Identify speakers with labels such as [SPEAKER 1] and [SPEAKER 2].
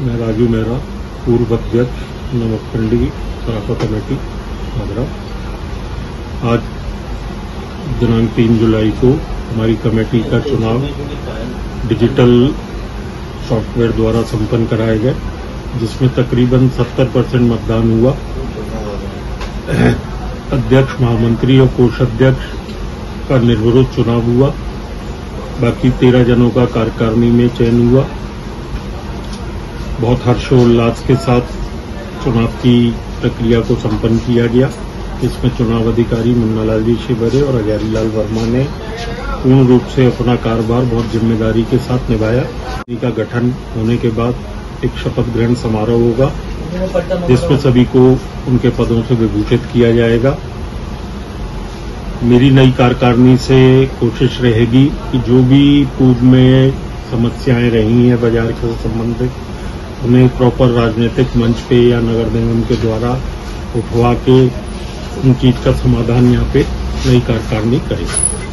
[SPEAKER 1] मैं राजू मेहरा पूर्व अध्यक्ष नमकखंडी सराफा कमेटी आगरा। आज दिनांक तीन जुलाई को हमारी कमेटी का चुनाव डिजिटल सॉफ्टवेयर द्वारा संपन्न कराया गया, जिसमें तकरीबन 70 परसेंट मतदान हुआ। अध्यक्ष, महामंत्री और कोषाध्यक्ष का निर्विरोध चुनाव हुआ। बाकी तेरह जनों का कार्यकारिणी में चयन हुआ। बहुत हर्षोल्लास के साथ चुनाव की प्रक्रिया को संपन्न किया गया। इसमें चुनाव अधिकारी मुन्नालाल जी शिवरे और अजहरी लाल वर्मा ने पूर्ण रूप से अपना कारोबार बहुत ज़िम्मेदारी के साथ निभाया। का गठन होने के बाद एक शपथ ग्रहण समारोह होगा, जिसमें सभी को उनके पदों से विभूषित किया जाएगा। मेरी नई कार्यकारिणी से कोशिश रहेगी कि जो भी पूर्व में समस्याएँ रही हैं, बाज़ार से संबंधित उन्हें प्रॉपर राजनीतिक मंच पे या नगर निगम के द्वारा उठवा के उन चीज़ का समाधान यहाँ पे नई कार्यकारिणी करेगी।